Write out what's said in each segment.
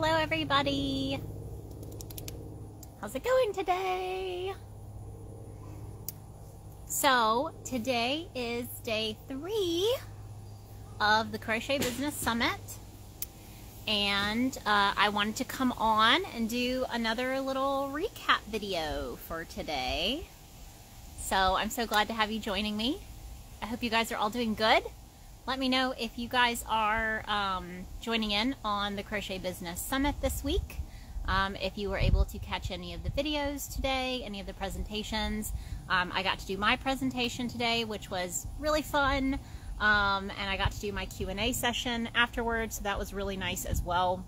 Hello, everybody. How's it going today? So, today is day three of the Crochet Business Summit. And uh, I wanted to come on and do another little recap video for today. So, I'm so glad to have you joining me. I hope you guys are all doing good. Let me know if you guys are um, joining in on the Crochet Business Summit this week. Um, if you were able to catch any of the videos today, any of the presentations. Um, I got to do my presentation today, which was really fun. Um, and I got to do my Q&A session afterwards, so that was really nice as well.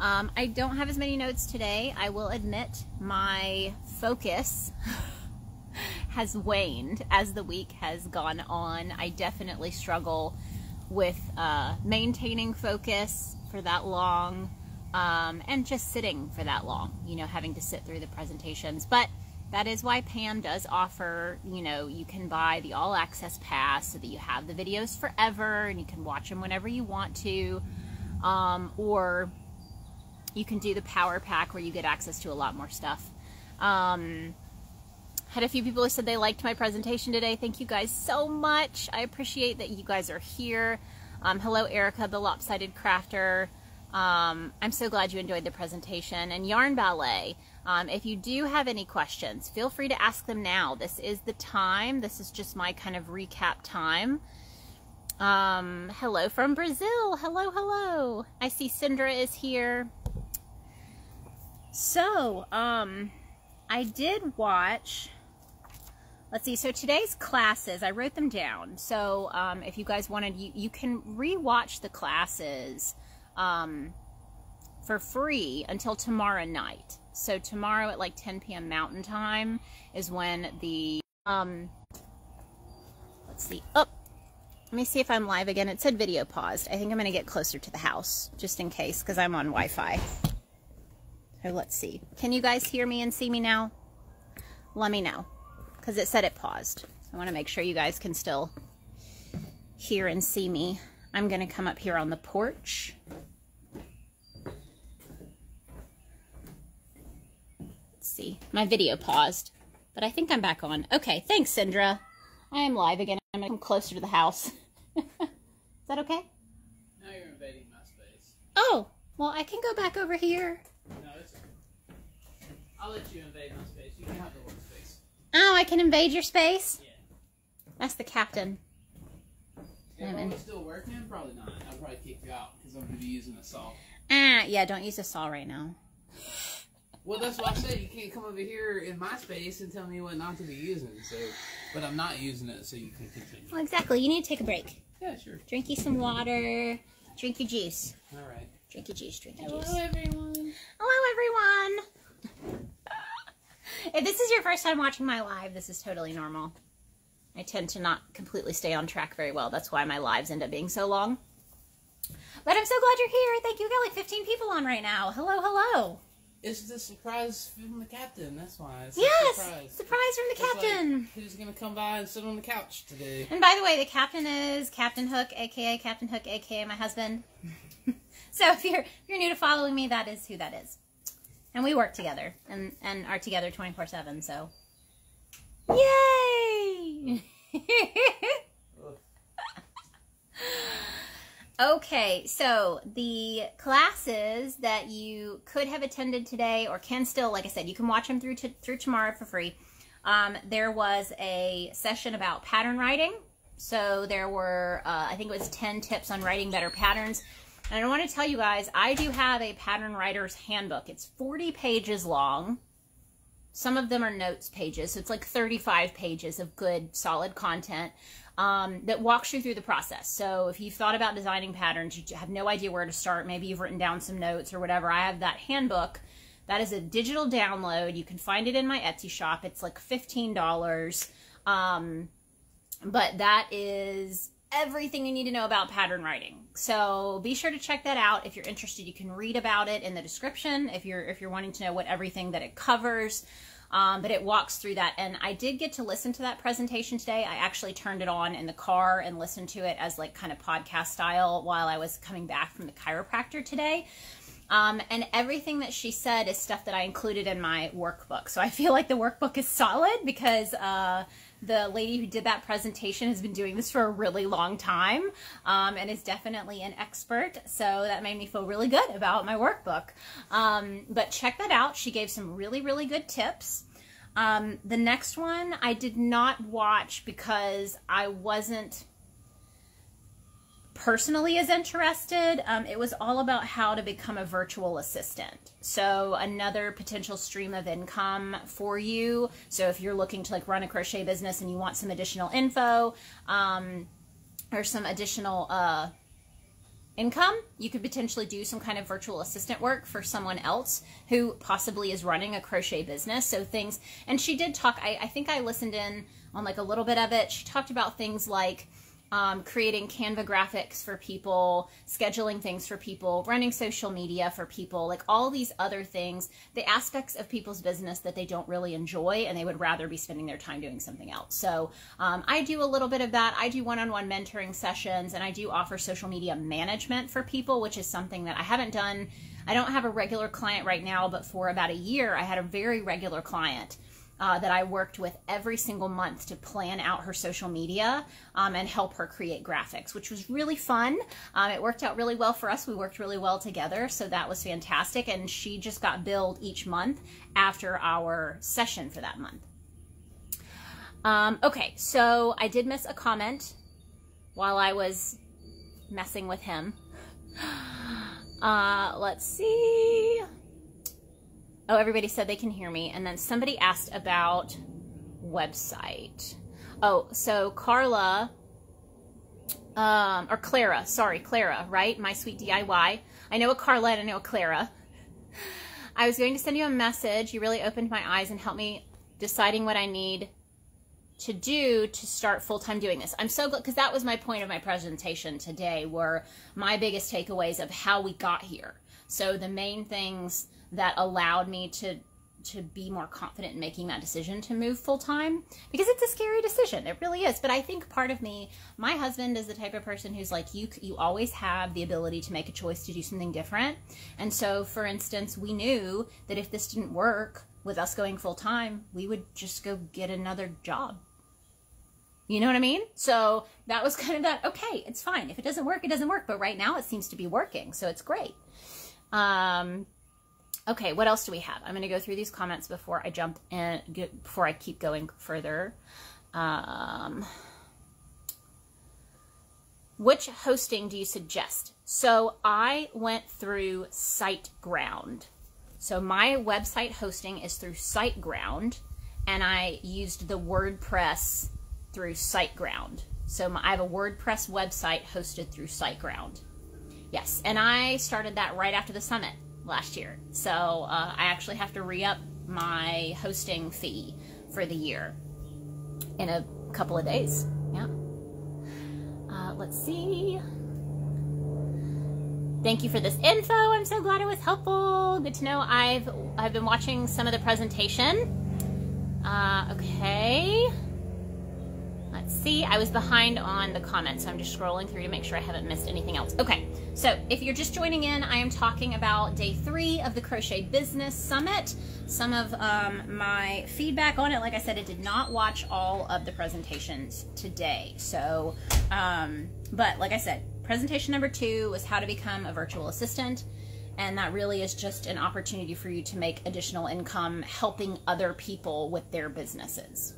Um, I don't have as many notes today. I will admit my focus has waned as the week has gone on. I definitely struggle with uh, maintaining focus for that long um, and just sitting for that long, you know, having to sit through the presentations. But that is why Pam does offer, you know, you can buy the all access pass so that you have the videos forever and you can watch them whenever you want to. Um, or you can do the power pack where you get access to a lot more stuff. Um, had a few people who said they liked my presentation today. Thank you guys so much. I appreciate that you guys are here. Um, hello, Erica, the lopsided crafter. Um, I'm so glad you enjoyed the presentation. And Yarn Ballet, um, if you do have any questions, feel free to ask them now. This is the time. This is just my kind of recap time. Um, hello from Brazil. Hello, hello. I see Cindra is here. So, um, I did watch Let's see. So today's classes, I wrote them down. So um, if you guys wanted, you, you can rewatch the classes um, for free until tomorrow night. So tomorrow at like 10 p.m. Mountain Time is when the, um, let's see. Oh, let me see if I'm live again. It said video paused. I think I'm going to get closer to the house just in case because I'm on Wi-Fi. So let's see. Can you guys hear me and see me now? Let me know because it said it paused. I want to make sure you guys can still hear and see me. I'm going to come up here on the porch. Let's see. My video paused, but I think I'm back on. Okay, thanks, Cindra. I am live again. I'm going to come closer to the house. Is that okay? Now you're invading my space. Oh, well, I can go back over here. No, it's okay. I'll let you invade my space. You can have the workspace. Oh, I can invade your space? Yeah. That's the captain. If I'm I in. was still working, probably not. I'll probably kick you out because I'm going to be using a saw. Ah, yeah, don't use a saw right now. Well, that's what I said. You can't come over here in my space and tell me what not to be using. So, but I'm not using it, so you can continue. Well, exactly. You need to take a break. Yeah, sure. Drink you some water. Drink your juice. All right. Drink your juice. Drink your Hello, juice. Hello, everyone. Hello, everyone. If this is your first time watching my live, this is totally normal. I tend to not completely stay on track very well. That's why my lives end up being so long. But I'm so glad you're here. Thank you. We got like 15 people on right now. Hello, hello. It's the surprise from the captain. That's why. It's a Yes, surprise. surprise from the It's like, Captain. who's gonna come by and sit on the couch today? And by the way, the captain is Captain Hook, aka Captain Hook, aka my husband. so if you're if you're new to following me, that is who that is. And we work together and and are together 24/7, so Yay! okay, so the classes that you could have attended today or can still, like I said, you can watch them through to, through tomorrow for free. Um, there was a session about pattern writing. So there were, uh, I think it was 10 tips on writing better patterns. And I want to tell you guys, I do have a pattern writer's handbook. It's 40 pages long. Some of them are notes pages, so it's like 35 pages of good, solid content um, that walks you through the process. So if you've thought about designing patterns, you have no idea where to start, maybe you've written down some notes or whatever, I have that handbook. That is a digital download. You can find it in my Etsy shop. It's like $15. Um, but that is everything you need to know about pattern writing. So be sure to check that out. If you're interested, you can read about it in the description if you're if you're wanting to know what everything that it covers. Um, but it walks through that. And I did get to listen to that presentation today. I actually turned it on in the car and listened to it as like kind of podcast style while I was coming back from the chiropractor today. Um, and everything that she said is stuff that I included in my workbook. So I feel like the workbook is solid because uh, the lady who did that presentation has been doing this for a really long time um, and is definitely an expert. So that made me feel really good about my workbook. Um, but check that out. She gave some really, really good tips. Um, the next one I did not watch because I wasn't personally is interested, um, it was all about how to become a virtual assistant. So another potential stream of income for you. So if you're looking to like run a crochet business and you want some additional info um, or some additional uh, income, you could potentially do some kind of virtual assistant work for someone else who possibly is running a crochet business. So things, and she did talk, I, I think I listened in on like a little bit of it. She talked about things like um, creating Canva graphics for people, scheduling things for people, running social media for people, like all these other things, the aspects of people's business that they don't really enjoy and they would rather be spending their time doing something else. So um, I do a little bit of that. I do one on one mentoring sessions and I do offer social media management for people, which is something that I haven't done. I don't have a regular client right now, but for about a year, I had a very regular client uh, that I worked with every single month to plan out her social media um, and help her create graphics, which was really fun. Um, it worked out really well for us. We worked really well together, so that was fantastic. And she just got billed each month after our session for that month. Um, okay, so I did miss a comment while I was messing with him. Uh, let's see. Oh, everybody said they can hear me. And then somebody asked about website. Oh, so Carla, um, or Clara, sorry, Clara, right? My Sweet DIY. I know a Carla and I know a Clara. I was going to send you a message. You really opened my eyes and helped me deciding what I need to do to start full-time doing this. I'm so glad because that was my point of my presentation today were my biggest takeaways of how we got here. So the main things that allowed me to to be more confident in making that decision to move full time because it's a scary decision. It really is. But I think part of me, my husband is the type of person who's like you you always have the ability to make a choice to do something different. And so for instance, we knew that if this didn't work with us going full time, we would just go get another job. You know what I mean? So that was kind of that okay, it's fine. If it doesn't work, it doesn't work, but right now it seems to be working. So it's great. Um Okay, what else do we have? I'm going to go through these comments before I jump in, get, before I keep going further. Um, which hosting do you suggest? So I went through SiteGround. So my website hosting is through SiteGround, and I used the WordPress through SiteGround. So my, I have a WordPress website hosted through SiteGround. Yes, and I started that right after the summit last year. So uh, I actually have to re up my hosting fee for the year in a couple of days. Yeah. Uh, let's see. Thank you for this info. I'm so glad it was helpful. Good to know. I've I've been watching some of the presentation. Uh, okay. See, I was behind on the comments, so I'm just scrolling through to make sure I haven't missed anything else. Okay, so if you're just joining in, I am talking about day three of the Crochet Business Summit. Some of um, my feedback on it, like I said, I did not watch all of the presentations today. So, um, but like I said, presentation number two was how to become a virtual assistant. And that really is just an opportunity for you to make additional income helping other people with their businesses.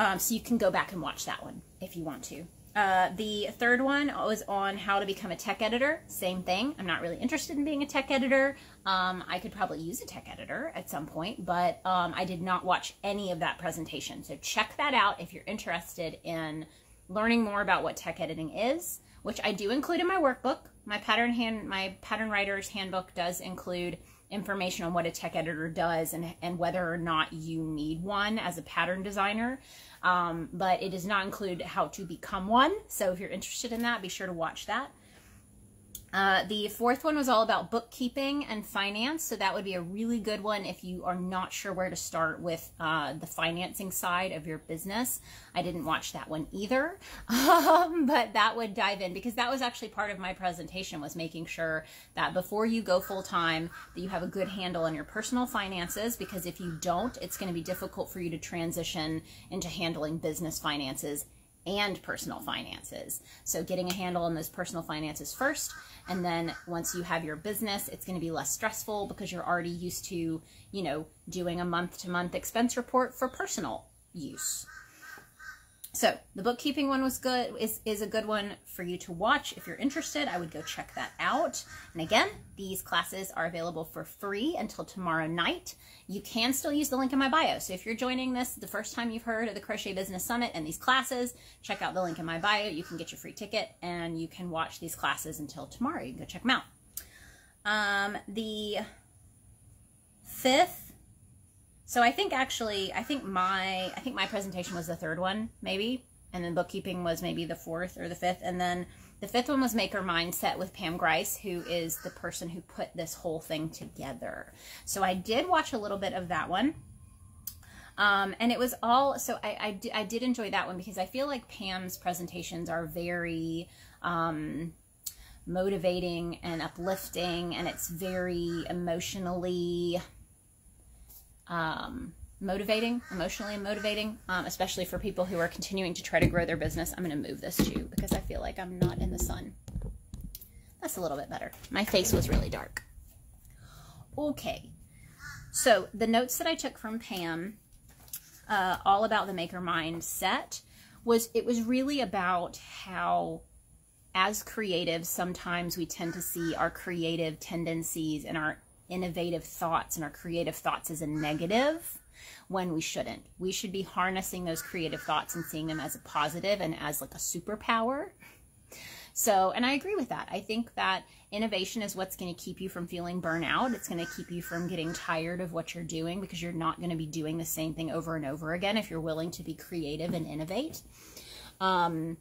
Um, so you can go back and watch that one if you want to. Uh, the third one was on how to become a tech editor. Same thing. I'm not really interested in being a tech editor. Um, I could probably use a tech editor at some point, but um, I did not watch any of that presentation. So check that out if you're interested in learning more about what tech editing is, which I do include in my workbook. My pattern hand, my pattern writer's handbook does include information on what a tech editor does and, and whether or not you need one as a pattern designer. Um, but it does not include how to become one. So if you're interested in that, be sure to watch that. Uh, the fourth one was all about bookkeeping and finance. So that would be a really good one if you are not sure where to start with uh, the financing side of your business. I didn't watch that one either, um, but that would dive in because that was actually part of my presentation was making sure that before you go full time that you have a good handle on your personal finances because if you don't, it's going to be difficult for you to transition into handling business finances and personal finances. So getting a handle on those personal finances first, and then once you have your business, it's going to be less stressful because you're already used to, you know, doing a month to month expense report for personal use. So the bookkeeping one was good, is, is a good one for you to watch. If you're interested, I would go check that out. And again, these classes are available for free until tomorrow night. You can still use the link in my bio. So if you're joining this the first time you've heard of the Crochet Business Summit and these classes, check out the link in my bio. You can get your free ticket and you can watch these classes until tomorrow. You can go check them out. Um, the fifth so I think actually, I think my I think my presentation was the third one, maybe, and then bookkeeping was maybe the fourth or the fifth, and then the fifth one was Maker Mindset with Pam Grice, who is the person who put this whole thing together. So I did watch a little bit of that one. Um, and it was all, so I, I, did, I did enjoy that one because I feel like Pam's presentations are very, um, motivating and uplifting and it's very emotionally um, motivating, emotionally motivating, um, especially for people who are continuing to try to grow their business. I'm going to move this too because I feel like I'm not in the sun. That's a little bit better. My face was really dark. Okay, so the notes that I took from Pam, uh, all about the maker mindset, was it was really about how as creatives, sometimes we tend to see our creative tendencies and our innovative thoughts and our creative thoughts as a negative when we shouldn't. We should be harnessing those creative thoughts and seeing them as a positive and as like a superpower. So, and I agree with that. I think that innovation is what's going to keep you from feeling burnout. It's going to keep you from getting tired of what you're doing because you're not going to be doing the same thing over and over again if you're willing to be creative and innovate. Um,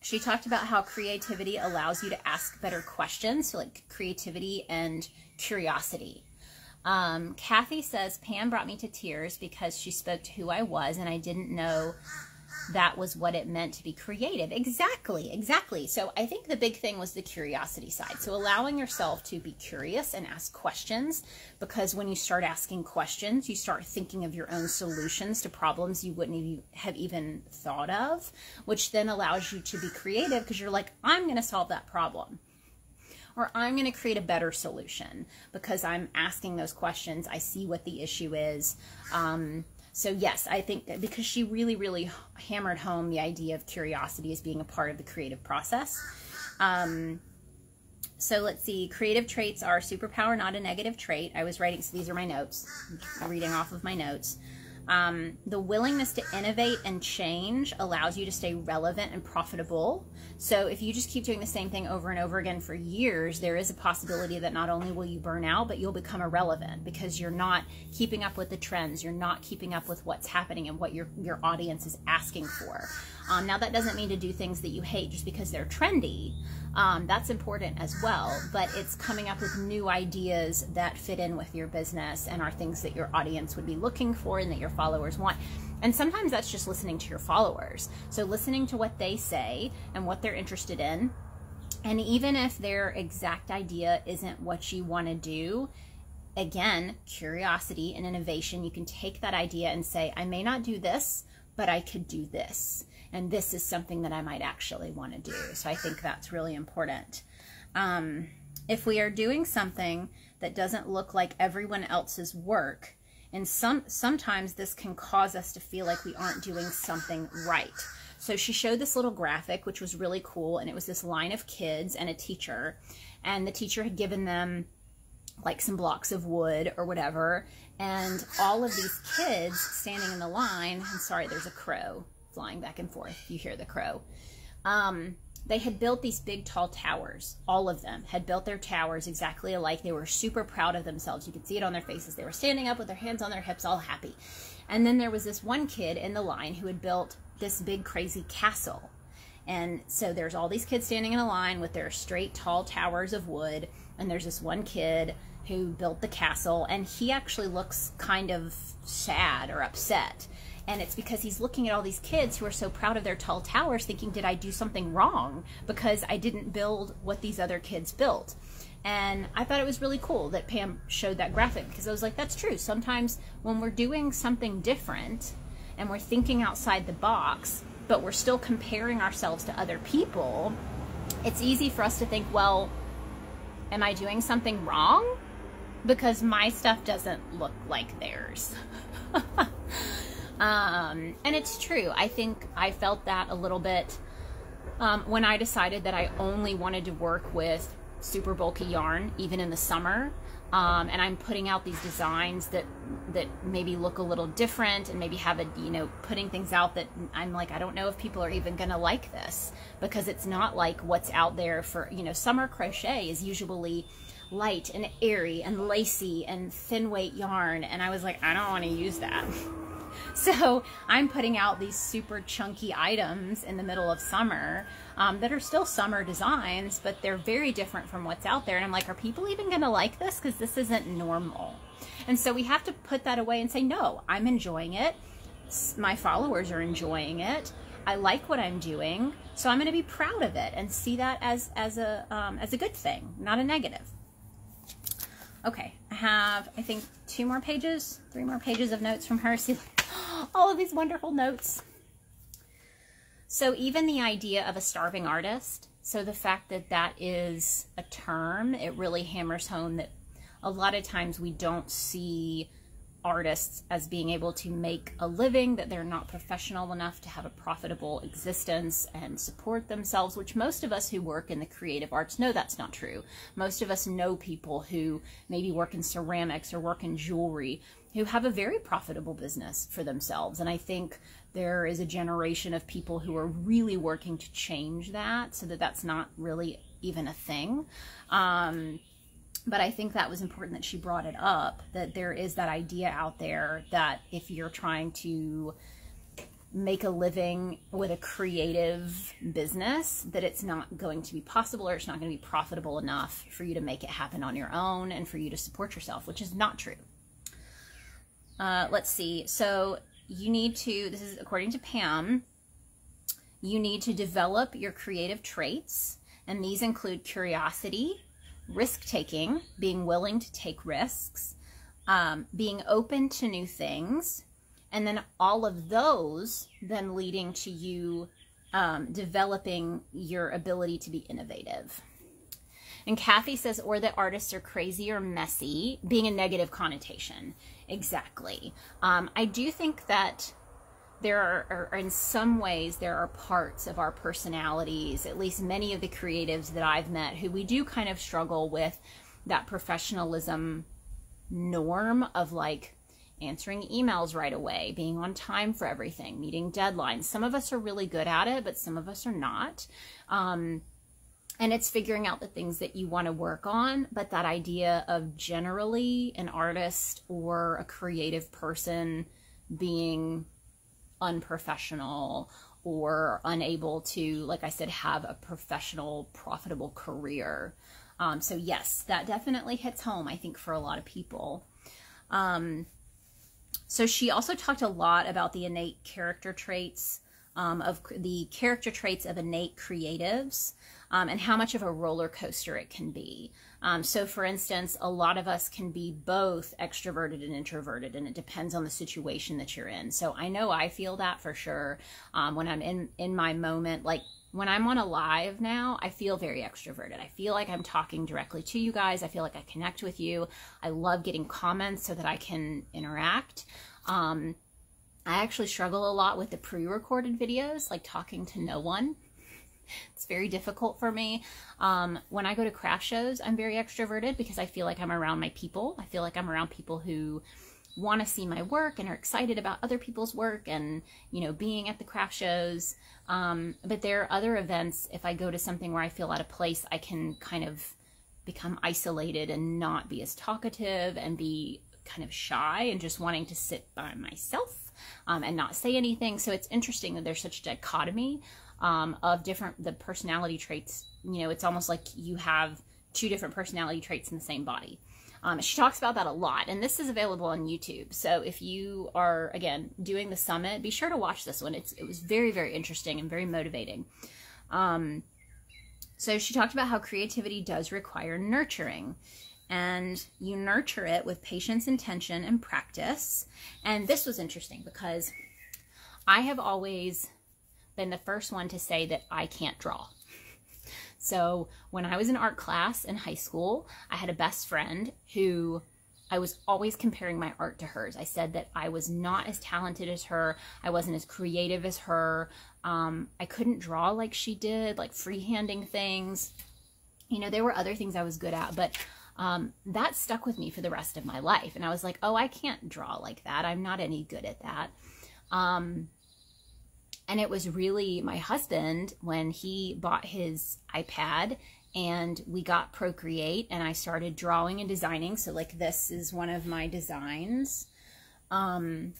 she talked about how creativity allows you to ask better questions. So, like creativity and curiosity. Um, Kathy says, Pam brought me to tears because she spoke to who I was and I didn't know that was what it meant to be creative. Exactly, exactly. So I think the big thing was the curiosity side. So allowing yourself to be curious and ask questions because when you start asking questions, you start thinking of your own solutions to problems you wouldn't have even thought of, which then allows you to be creative because you're like, I'm going to solve that problem or I'm going to create a better solution because I'm asking those questions. I see what the issue is. Um, so yes, I think because she really, really hammered home the idea of curiosity as being a part of the creative process. Um, so let's see, creative traits are superpower, not a negative trait. I was writing, so these are my notes, I'm reading off of my notes. Um, the willingness to innovate and change allows you to stay relevant and profitable. So if you just keep doing the same thing over and over again for years, there is a possibility that not only will you burn out, but you'll become irrelevant because you're not keeping up with the trends. You're not keeping up with what's happening and what your, your audience is asking for. Um, now that doesn't mean to do things that you hate just because they're trendy. Um, that's important as well, but it's coming up with new ideas that fit in with your business and are things that your audience would be looking for and that your followers want. And sometimes that's just listening to your followers. So listening to what they say and what they're interested in. And even if their exact idea isn't what you want to do, again, curiosity and innovation, you can take that idea and say, I may not do this, but I could do this and this is something that I might actually want to do. So I think that's really important. Um, if we are doing something that doesn't look like everyone else's work, and some sometimes this can cause us to feel like we aren't doing something right. So she showed this little graphic, which was really cool, and it was this line of kids and a teacher, and the teacher had given them like some blocks of wood or whatever, and all of these kids standing in the line, I'm sorry, there's a crow flying back and forth. You hear the crow. Um, they had built these big, tall towers. All of them had built their towers exactly alike. They were super proud of themselves. You could see it on their faces. They were standing up with their hands on their hips, all happy. And then there was this one kid in the line who had built this big, crazy castle. And so there's all these kids standing in a line with their straight, tall towers of wood. And there's this one kid who built the castle, and he actually looks kind of sad or upset. And it's because he's looking at all these kids who are so proud of their tall towers, thinking, Did I do something wrong? Because I didn't build what these other kids built. And I thought it was really cool that Pam showed that graphic because I was like, That's true. Sometimes when we're doing something different and we're thinking outside the box, but we're still comparing ourselves to other people, it's easy for us to think, Well, am I doing something wrong? Because my stuff doesn't look like theirs. Um, and it's true. I think I felt that a little bit um, when I decided that I only wanted to work with super bulky yarn, even in the summer. Um, and I'm putting out these designs that that maybe look a little different and maybe have a you know putting things out that I'm like I don't know if people are even gonna like this because it's not like what's out there for you know summer crochet is usually light and airy and lacy and thin weight yarn and I was like I don't want to use that So I'm putting out these super chunky items in the middle of summer um, that are still summer designs, but they're very different from what's out there. And I'm like, are people even going to like this? Because this isn't normal. And so we have to put that away and say, no, I'm enjoying it. My followers are enjoying it. I like what I'm doing, so I'm going to be proud of it and see that as as a um, as a good thing, not a negative. Okay, I have I think two more pages, three more pages of notes from her. See, all of these wonderful notes. So even the idea of a starving artist, so the fact that that is a term, it really hammers home that a lot of times we don't see artists as being able to make a living, that they're not professional enough to have a profitable existence and support themselves, which most of us who work in the creative arts know that's not true. Most of us know people who maybe work in ceramics or work in jewelry who have a very profitable business for themselves. And I think there is a generation of people who are really working to change that so that that's not really even a thing. Um, but I think that was important that she brought it up that there is that idea out there that if you're trying to make a living with a creative business that it's not going to be possible or it's not going to be profitable enough for you to make it happen on your own and for you to support yourself which is not true uh, let's see. So you need to, this is according to Pam, you need to develop your creative traits. And these include curiosity, risk taking, being willing to take risks, um, being open to new things, and then all of those then leading to you um, developing your ability to be innovative. And Kathy says, or that artists are crazy or messy, being a negative connotation. Exactly. Um, I do think that there are, in some ways, there are parts of our personalities, at least many of the creatives that I've met, who we do kind of struggle with that professionalism norm of like answering emails right away, being on time for everything, meeting deadlines. Some of us are really good at it, but some of us are not. Um, and it's figuring out the things that you want to work on but that idea of generally an artist or a creative person being unprofessional or unable to like i said have a professional profitable career. Um, so yes that definitely hits home i think for a lot of people. Um, so she also talked a lot about the innate character traits um, of the character traits of innate creatives um, and how much of a roller coaster it can be. Um, so, for instance, a lot of us can be both extroverted and introverted, and it depends on the situation that you're in. So, I know I feel that for sure um, when I'm in in my moment, like when I'm on a live now, I feel very extroverted. I feel like I'm talking directly to you guys. I feel like I connect with you. I love getting comments so that I can interact. Um, I actually struggle a lot with the pre recorded videos, like talking to no one it's very difficult for me. Um, when I go to craft shows, I'm very extroverted because I feel like I'm around my people. I feel like I'm around people who want to see my work and are excited about other people's work and, you know, being at the craft shows. Um, but there are other events, if I go to something where I feel out of place, I can kind of become isolated and not be as talkative and be kind of shy and just wanting to sit by myself um, and not say anything. So it's interesting that there's such a dichotomy um, of different the personality traits. You know, it's almost like you have two different personality traits in the same body. Um, she talks about that a lot, and this is available on YouTube. So if you are again doing the summit, be sure to watch this one. It's it was very very interesting and very motivating. Um, so she talked about how creativity does require nurturing and you nurture it with patience, intention, and practice. And this was interesting because I have always been the first one to say that I can't draw. So when I was in art class in high school, I had a best friend who I was always comparing my art to hers. I said that I was not as talented as her. I wasn't as creative as her. Um, I couldn't draw like she did, like freehanding things. You know, there were other things I was good at, but um, that stuck with me for the rest of my life. And I was like, oh, I can't draw like that. I'm not any good at that. Um, and it was really my husband when he bought his iPad and we got Procreate and I started drawing and designing. So, like, this is one of my designs. Um,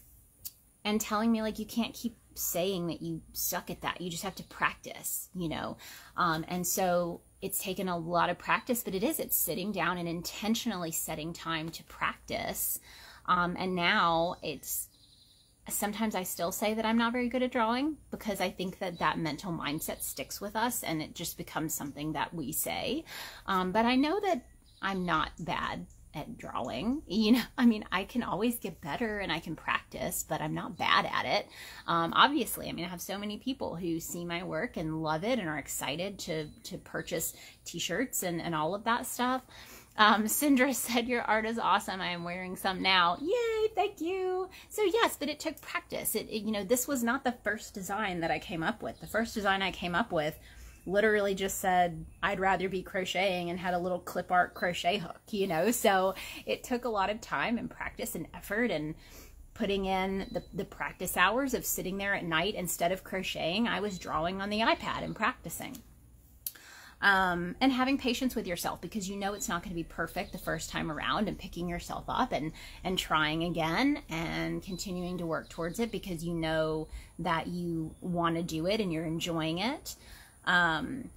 and telling me, like, you can't keep saying that you suck at that. You just have to practice, you know? Um, and so it's taken a lot of practice, but it is. It's sitting down and intentionally setting time to practice. Um, and now it's sometimes I still say that I'm not very good at drawing because I think that that mental mindset sticks with us and it just becomes something that we say. Um, but I know that I'm not bad at drawing. You know, I mean, I can always get better and I can practice, but I'm not bad at it. Um, obviously, I mean, I have so many people who see my work and love it and are excited to to purchase T-shirts and and all of that stuff. Um, Sindra said, Your art is awesome. I am wearing some now. Yay, thank you. So, yes, but it took practice. It, it, you know, this was not the first design that I came up with. The first design I came up with literally just said, I'd rather be crocheting and had a little clip art crochet hook, you know? So it took a lot of time and practice and effort and putting in the, the practice hours of sitting there at night instead of crocheting, I was drawing on the iPad and practicing. Um, and having patience with yourself because you know it's not going to be perfect the first time around and picking yourself up and and trying again and continuing to work towards it because you know that you want to do it and you're enjoying it um,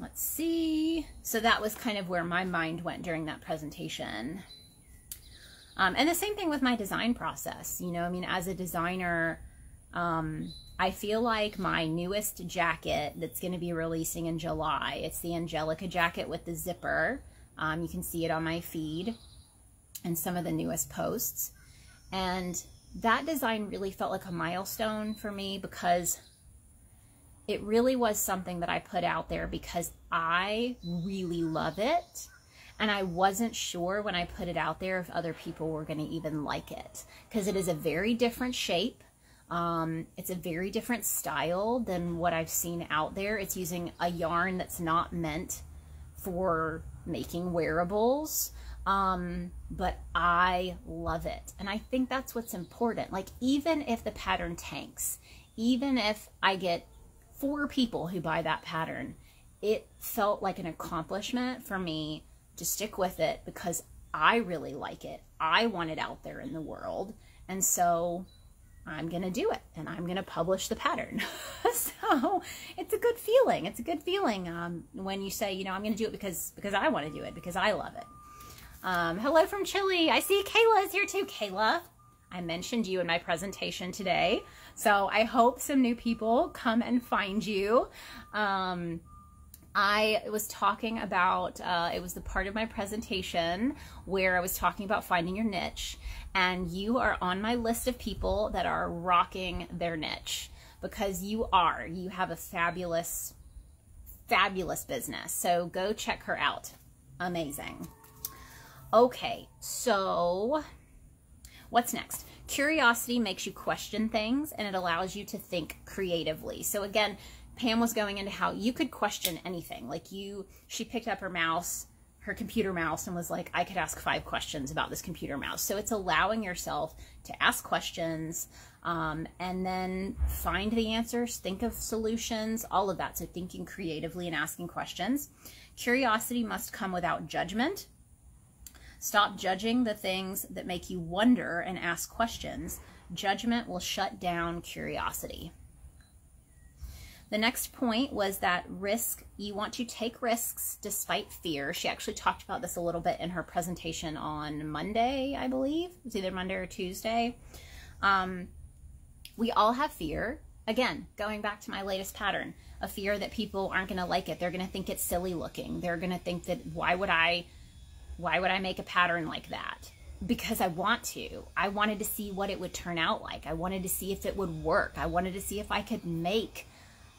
let's see. So that was kind of where my mind went during that presentation. Um, and the same thing with my design process. You know, I mean, as a designer, um, I feel like my newest jacket that's going to be releasing in July, it's the Angelica jacket with the zipper. Um, you can see it on my feed and some of the newest posts. And that design really felt like a milestone for me because it really was something that I put out there because I really love it. And I wasn't sure when I put it out there if other people were going to even like it because it is a very different shape. Um, it's a very different style than what I've seen out there. It's using a yarn that's not meant for making wearables. Um, but I love it. And I think that's what's important. Like, even if the pattern tanks, even if I get four people who buy that pattern, it felt like an accomplishment for me to stick with it because I really like it. I want it out there in the world. And so I'm going to do it and I'm going to publish the pattern. so it's a good feeling. It's a good feeling um, when you say, you know, I'm going to do it because, because I want to do it, because I love it. Um, hello from Chile. I see Kayla is here too. Kayla, I mentioned you in my presentation today. So I hope some new people come and find you. Um, I was talking about, uh, it was the part of my presentation where I was talking about finding your niche. And you are on my list of people that are rocking their niche because you are. You have a fabulous, fabulous business. So go check her out. Amazing. Okay, so what's next? Curiosity makes you question things and it allows you to think creatively. So again, Pam was going into how you could question anything. Like you, she picked up her mouse, her computer mouse, and was like, I could ask five questions about this computer mouse. So it's allowing yourself to ask questions um, and then find the answers, think of solutions, all of that. So thinking creatively and asking questions. Curiosity must come without judgment. Stop judging the things that make you wonder and ask questions. Judgment will shut down curiosity. The next point was that risk, you want to take risks despite fear. She actually talked about this a little bit in her presentation on Monday, I believe. It was either Monday or Tuesday. Um, we all have fear. Again, going back to my latest pattern, a fear that people aren't going to like it. They're going to think it's silly looking. They're going to think that why would I why would I make a pattern like that? Because I want to. I wanted to see what it would turn out like. I wanted to see if it would work. I wanted to see if I could make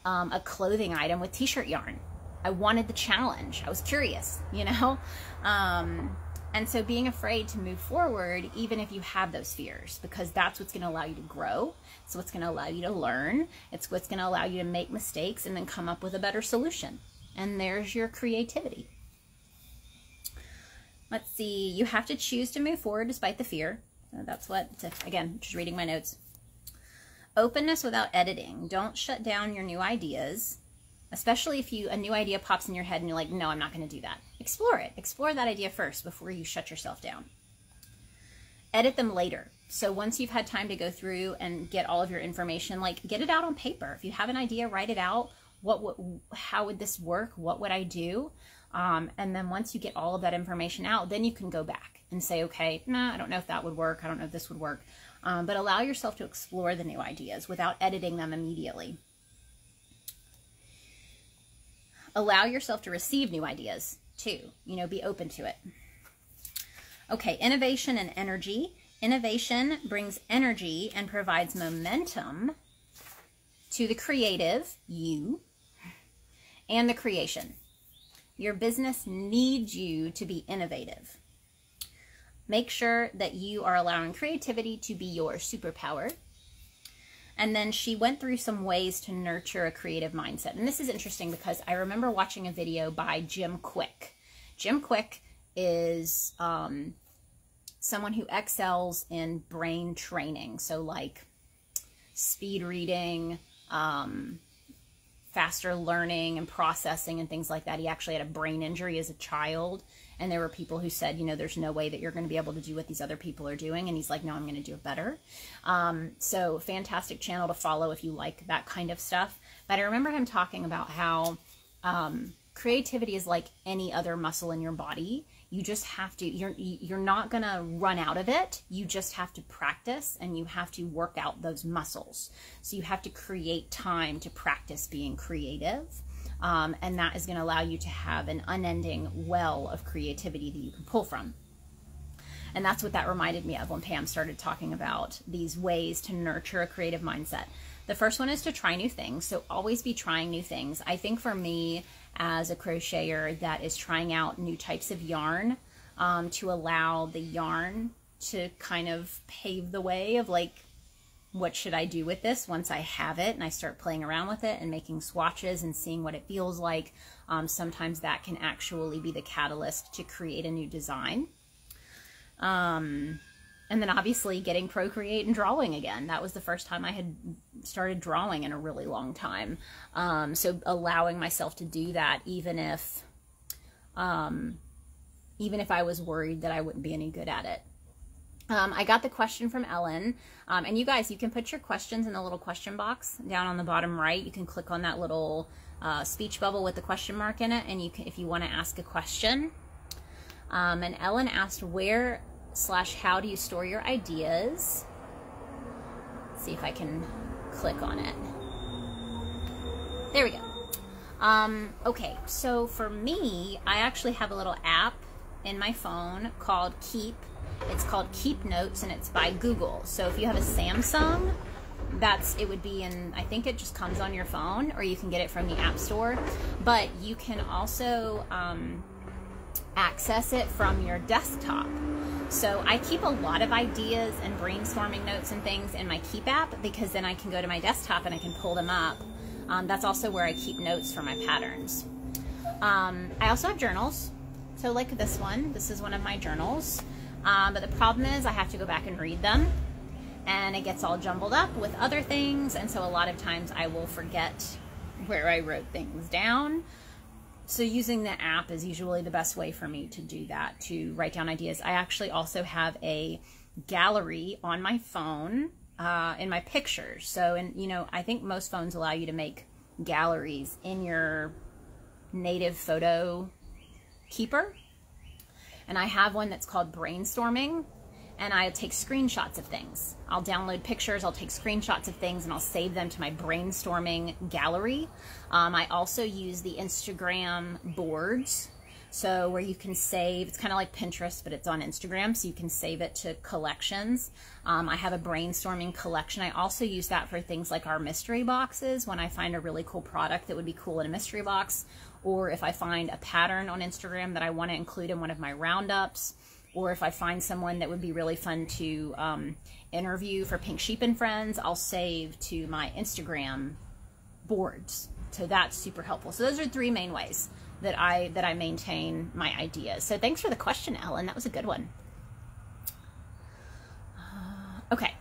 um, a clothing item with t-shirt yarn. I wanted the challenge. I was curious, you know? Um, and so being afraid to move forward, even if you have those fears, because that's what's going to allow you to grow. It's what's going to allow you to learn. It's what's going to allow you to make mistakes and then come up with a better solution. And there's your creativity. Let's see. You have to choose to move forward despite the fear. That's what, again, just reading my notes. Openness without editing. Don't shut down your new ideas, especially if you a new idea pops in your head and you're like, no, I'm not going to do that. Explore it. Explore that idea first before you shut yourself down. Edit them later. So once you've had time to go through and get all of your information, like get it out on paper. If you have an idea, write it out. What how would this work? What would I do? Um, and then once you get all of that information out, then you can go back and say, okay, nah, I don't know if that would work. I don't know if this would work. Um, but allow yourself to explore the new ideas without editing them immediately. Allow yourself to receive new ideas too. You know, be open to it. Okay, innovation and energy. Innovation brings energy and provides momentum to the creative, you, and the creation. Your business needs you to be innovative. Make sure that you are allowing creativity to be your superpower. And then she went through some ways to nurture a creative mindset. And this is interesting because I remember watching a video by Jim Kwik. Jim Kwik is um, someone who excels in brain training. So, like speed reading, um, faster learning and processing and things like that. He actually had a brain injury as a child and there were people who said, you know, there's no way that you're going to be able to do what these other people are doing. And he's like, no, I'm going to do it better. Um, so fantastic channel to follow if you like that kind of stuff. But I remember him talking about how um, creativity is like any other muscle in your body. You just have to, you're, you're not going to run out of it. You just have to practice and you have to work out those muscles. So you have to create time to practice being creative. Um, and that is going to allow you to have an unending well of creativity that you can pull from. And that's what that reminded me of when Pam started talking about these ways to nurture a creative mindset. The first one is to try new things. So always be trying new things. I think for me as a crocheter that is trying out new types of yarn um, to allow the yarn to kind of pave the way of like what should I do with this once I have it and I start playing around with it and making swatches and seeing what it feels like. Um, sometimes that can actually be the catalyst to create a new design. Um, and then obviously getting Procreate and drawing again. That was the first time I had started drawing in a really long time. Um, so allowing myself to do that even if, um, even if I was worried that I wouldn't be any good at it. Um, I got the question from Ellen, um, and you guys, you can put your questions in the little question box down on the bottom right. You can click on that little uh, speech bubble with the question mark in it, and you can, if you want to ask a question. Um, and Ellen asked, where slash how do you store your ideas? Let's see if I can click on it. There we go. Um, okay, so for me, I actually have a little app in my phone called Keep it's called Keep Notes and it's by Google. So if you have a Samsung, that's it would be in I think it just comes on your phone or you can get it from the App Store. But you can also um, access it from your desktop. So I keep a lot of ideas and brainstorming notes and things in my Keep app because then I can go to my desktop and I can pull them up. Um, that's also where I keep notes for my patterns. Um, I also have journals. So like this one, this is one of my journals. Um, but the problem is I have to go back and read them and it gets all jumbled up with other things. And so a lot of times I will forget where I wrote things down. So using the app is usually the best way for me to do that, to write down ideas. I actually also have a gallery on my phone uh, in my pictures. So, and you know, I think most phones allow you to make galleries in your native photo keeper. And I have one that's called brainstorming and I take screenshots of things. I'll download pictures, I'll take screenshots of things, and I'll save them to my brainstorming gallery. Um, I also use the Instagram boards. So where you can save, it's kind of like Pinterest, but it's on Instagram, so you can save it to collections. Um, I have a brainstorming collection. I also use that for things like our mystery boxes when I find a really cool product that would be cool in a mystery box, or if I find a pattern on Instagram that I want to include in one of my roundups or if I find someone that would be really fun to um, interview for Pink Sheep and Friends, I'll save to my Instagram boards. So that's super helpful. So those are three main ways that I that I maintain my ideas. So thanks for the question, Ellen. That was a good one. Uh, okay.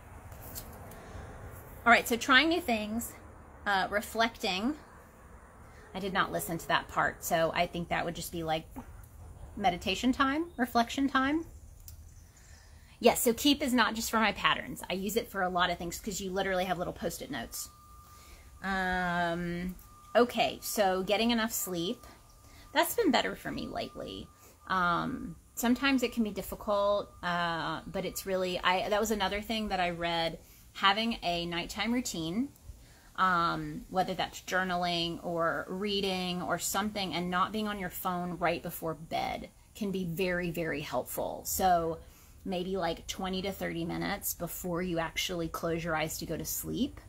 All right. So trying new things, uh, reflecting. I did not listen to that part, so I think that would just be like meditation time, reflection time. Yes, so keep is not just for my patterns. I use it for a lot of things because you literally have little post-it notes. Um, okay, so getting enough sleep. That's been better for me lately. Um, sometimes it can be difficult, uh, but it's really, I that was another thing that I read. Having a nighttime routine um, whether that's journaling or reading or something, and not being on your phone right before bed can be very, very helpful. So maybe like 20 to 30 minutes before you actually close your eyes to go to sleep,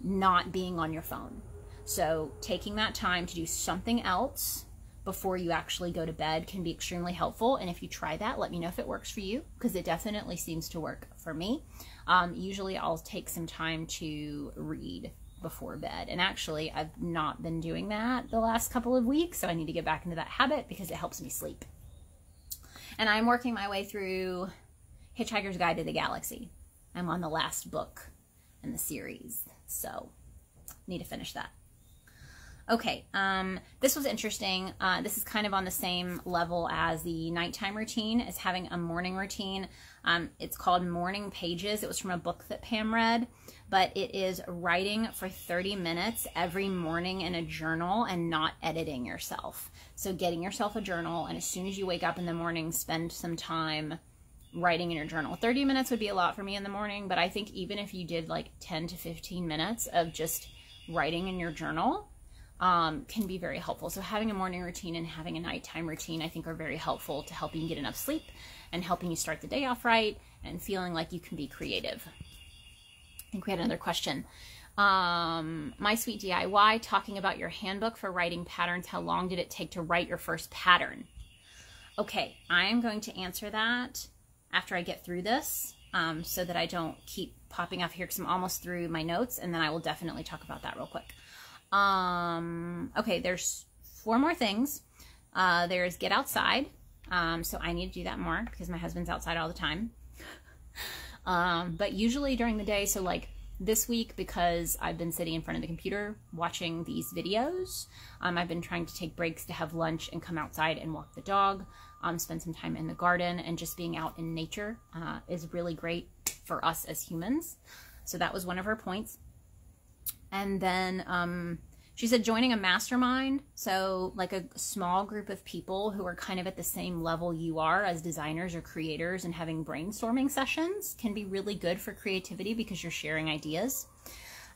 not being on your phone. So taking that time to do something else before you actually go to bed can be extremely helpful. And if you try that, let me know if it works for you because it definitely seems to work for me. Um, usually I'll take some time to read before bed. And actually, I've not been doing that the last couple of weeks, so I need to get back into that habit because it helps me sleep. And I'm working my way through Hitchhiker's Guide to the Galaxy. I'm on the last book in the series, so need to finish that. Okay, um, this was interesting. Uh, this is kind of on the same level as the nighttime routine, as having a morning routine. Um, it's called Morning Pages. It was from a book that Pam read, but it is writing for 30 minutes every morning in a journal and not editing yourself. So getting yourself a journal, and as soon as you wake up in the morning, spend some time writing in your journal. 30 minutes would be a lot for me in the morning, but I think even if you did like 10 to 15 minutes of just writing in your journal, um, can be very helpful. So having a morning routine and having a nighttime routine, I think, are very helpful to helping you get enough sleep and helping you start the day off right and feeling like you can be creative. Think we had another question. Um, My Sweet DIY, talking about your handbook for writing patterns. How long did it take to write your first pattern? Okay, I am going to answer that after I get through this um, so that I don't keep popping off here because I'm almost through my notes and then I will definitely talk about that real quick. Um, okay, there's four more things. Uh, there's get outside. Um, so I need to do that more because my husband's outside all the time. Um, but usually during the day, so like this week, because I've been sitting in front of the computer watching these videos, um, I've been trying to take breaks to have lunch and come outside and walk the dog, um, spend some time in the garden, and just being out in nature uh, is really great for us as humans. So that was one of her points. And then um, she said joining a mastermind, so like a small group of people who are kind of at the same level you are as designers or creators and having brainstorming sessions can be really good for creativity because you're sharing ideas.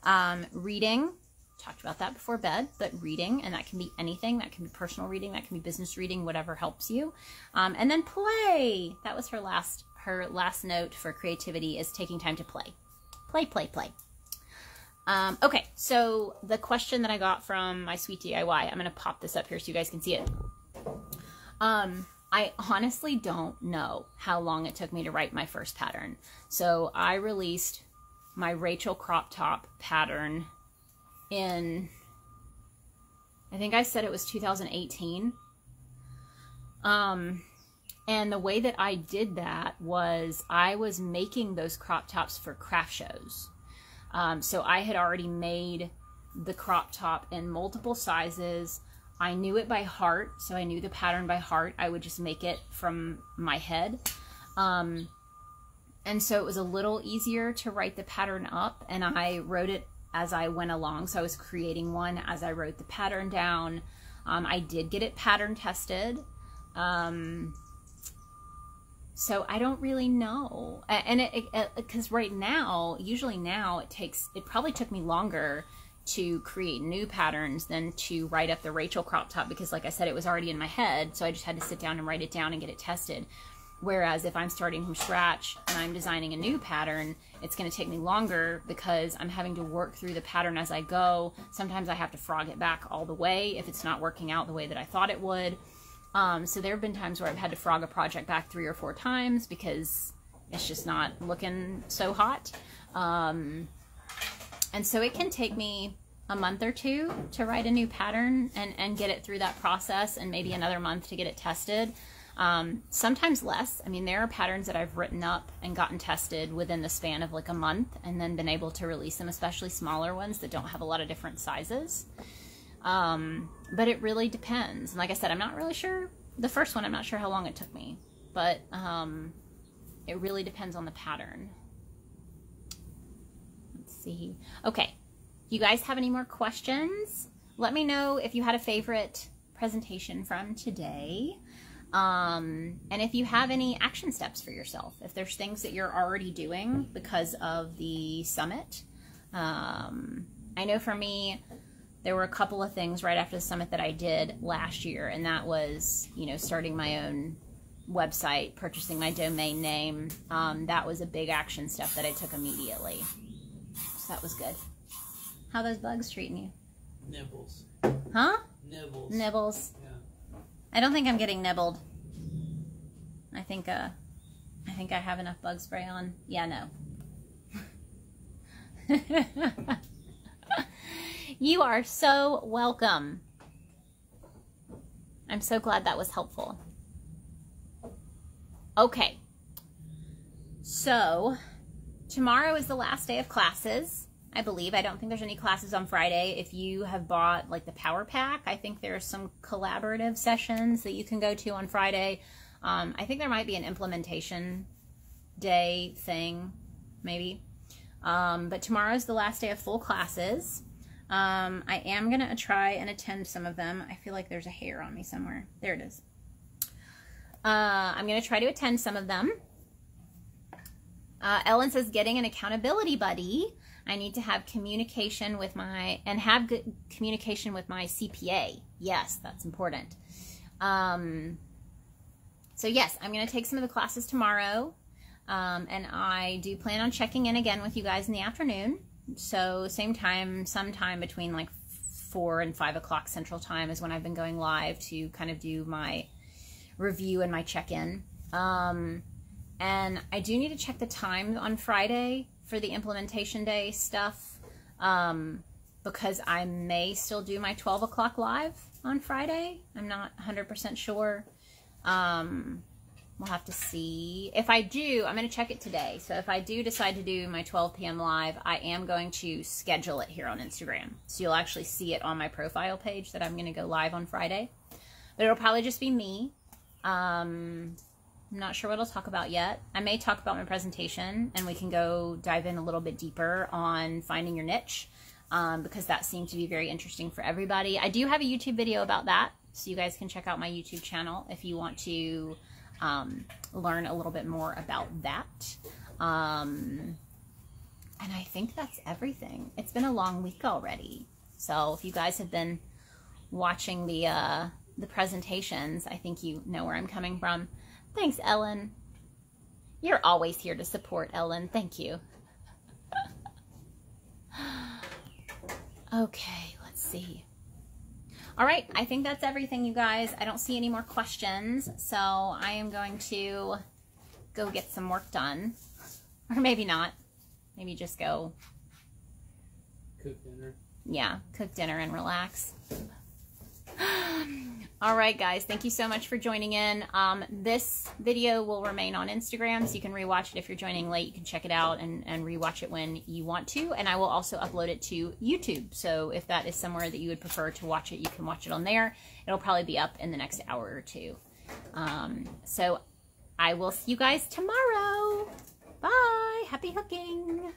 Um, reading, talked about that before bed, but reading, and that can be anything. That can be personal reading, that can be business reading, whatever helps you. Um, and then play. That was her last her last note for creativity is taking time to play. Play, play, play. Um, okay, so the question that I got from my sweet DIY, I'm going to pop this up here so you guys can see it. Um, I honestly don't know how long it took me to write my first pattern. So I released my Rachel crop top pattern in, I think I said it was 2018. Um, and the way that I did that was I was making those crop tops for craft shows. Um, so I had already made the crop top in multiple sizes. I knew it by heart, so I knew the pattern by heart. I would just make it from my head. Um, and so it was a little easier to write the pattern up, and I wrote it as I went along. So I was creating one as I wrote the pattern down. Um, I did get it pattern tested. Um, so I don't really know. And it, because right now, usually now it takes, it probably took me longer to create new patterns than to write up the Rachel crop top because like I said, it was already in my head. So I just had to sit down and write it down and get it tested. Whereas if I'm starting from scratch and I'm designing a new pattern, it's going to take me longer because I'm having to work through the pattern as I go. Sometimes I have to frog it back all the way if it's not working out the way that I thought it would. Um, so there have been times where I've had to frog a project back three or four times because it's just not looking so hot. Um, and so it can take me a month or two to write a new pattern and, and get it through that process and maybe another month to get it tested. Um, sometimes less. I mean, there are patterns that I've written up and gotten tested within the span of like a month and then been able to release them, especially smaller ones that don't have a lot of different sizes. Um, but it really depends. And like I said, I'm not really sure. The first one, I'm not sure how long it took me, but um, it really depends on the pattern. Let's see. Okay. You guys have any more questions? Let me know if you had a favorite presentation from today. Um, and if you have any action steps for yourself, if there's things that you're already doing because of the summit. Um, I know for me, there were a couple of things right after the summit that I did last year, and that was, you know, starting my own website, purchasing my domain name. Um, that was a big action step that I took immediately. So that was good. How those bugs treating you? Nibbles. Huh? Nibbles. Nibbles. Yeah. I don't think I'm getting nibbled. I think uh I think I have enough bug spray on. Yeah, no. You are so welcome. I'm so glad that was helpful. Okay. So, tomorrow is the last day of classes, I believe. I don't think there's any classes on Friday. If you have bought like the Power Pack, I think there's some collaborative sessions that you can go to on Friday. Um, I think there might be an implementation day thing, maybe. Um, but tomorrow is the last day of full classes. Um, I am going to try and attend some of them. I feel like there's a hair on me somewhere. There it is. Uh, I'm going to try to attend some of them. Uh, Ellen says, getting an accountability buddy. I need to have communication with my, and have good communication with my CPA. Yes, that's important. Um, so yes, I'm going to take some of the classes tomorrow. Um, and I do plan on checking in again with you guys in the afternoon. So same time, sometime between like four and five o'clock central time is when I've been going live to kind of do my review and my check-in. Um, and I do need to check the time on Friday for the implementation day stuff um, because I may still do my 12 o'clock live on Friday. I'm not 100% sure. Um, We'll have to see. If I do, I'm going to check it today. So if I do decide to do my 12 p.m. live, I am going to schedule it here on Instagram. So you'll actually see it on my profile page that I'm going to go live on Friday. But it'll probably just be me. Um, I'm not sure what I'll talk about yet. I may talk about my presentation and we can go dive in a little bit deeper on finding your niche um, because that seemed to be very interesting for everybody. I do have a YouTube video about that. So you guys can check out my YouTube channel if you want to um, learn a little bit more about that. Um, and I think that's everything. It's been a long week already. So if you guys have been watching the uh, the presentations, I think you know where I'm coming from. Thanks, Ellen. You're always here to support, Ellen. Thank you. okay, let's see. All right, I think that's everything, you guys. I don't see any more questions, so I am going to go get some work done. Or maybe not. Maybe just go... Cook dinner. Yeah, cook dinner and relax. All right, guys, thank you so much for joining in. Um, this video will remain on Instagram, so you can rewatch it if you're joining late. You can check it out and, and rewatch it when you want to. And I will also upload it to YouTube. So if that is somewhere that you would prefer to watch it, you can watch it on there. It'll probably be up in the next hour or two. Um, so I will see you guys tomorrow. Bye. Happy hooking.